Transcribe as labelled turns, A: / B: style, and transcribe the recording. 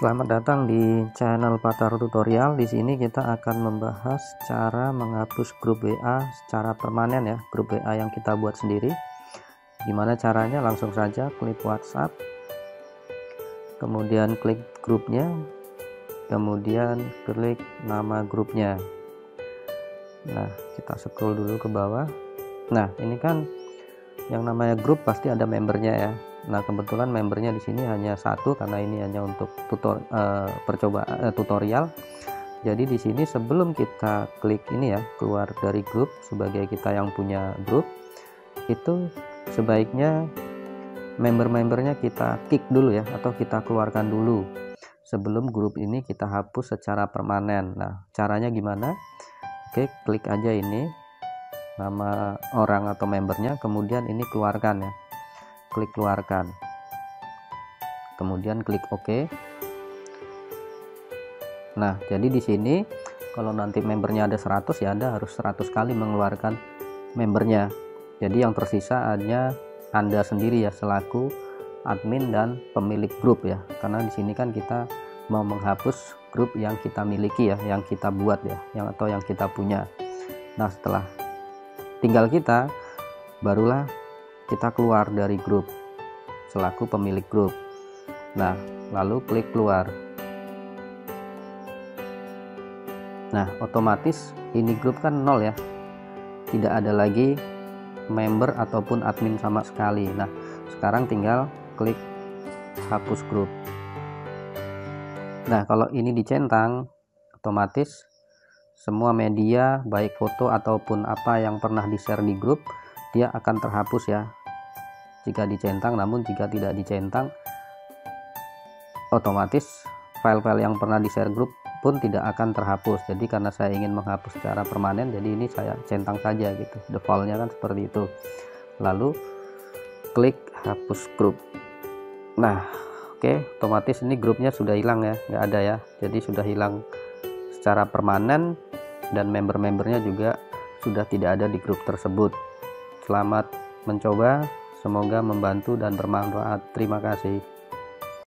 A: Selamat datang di channel Patar Tutorial. Di sini kita akan membahas cara menghapus grup WA secara permanen ya, grup WA yang kita buat sendiri. Gimana caranya? Langsung saja klik WhatsApp. Kemudian klik grupnya. Kemudian klik nama grupnya. Nah, kita scroll dulu ke bawah. Nah, ini kan yang namanya grup pasti ada membernya ya Nah kebetulan membernya di sini hanya satu karena ini hanya untuk tutor uh, percoba uh, tutorial. Jadi di sini sebelum kita klik ini ya keluar dari grup sebagai kita yang punya grup itu sebaiknya member-membernya kita kick dulu ya atau kita keluarkan dulu sebelum grup ini kita hapus secara permanen. Nah caranya gimana? Oke klik aja ini nama orang atau membernya kemudian ini keluarkan ya klik keluarkan. Kemudian klik OK. Nah jadi di sini kalau nanti membernya ada 100 ya Anda harus 100 kali mengeluarkan membernya. Jadi yang tersisa hanya Anda sendiri ya selaku admin dan pemilik grup ya. Karena di sini kan kita mau menghapus grup yang kita miliki ya yang kita buat ya yang atau yang kita punya. Nah setelah tinggal kita barulah kita keluar dari grup selaku pemilik grup. Nah, lalu klik keluar. Nah, otomatis ini grup kan nol ya. Tidak ada lagi member ataupun admin sama sekali. Nah, sekarang tinggal klik hapus grup. Nah, kalau ini dicentang, otomatis semua media baik foto ataupun apa yang pernah di-share di grup dia akan terhapus ya jika dicentang namun jika tidak dicentang otomatis file-file yang pernah di share group pun tidak akan terhapus. Jadi karena saya ingin menghapus secara permanen jadi ini saya centang saja gitu. Defaultnya kan seperti itu. Lalu klik hapus grup nah oke okay, otomatis ini grupnya sudah hilang ya nggak ada ya. Jadi sudah hilang secara permanen dan member-membernya juga sudah tidak ada di grup tersebut. Selamat mencoba Semoga membantu dan bermanfaat. Terima kasih.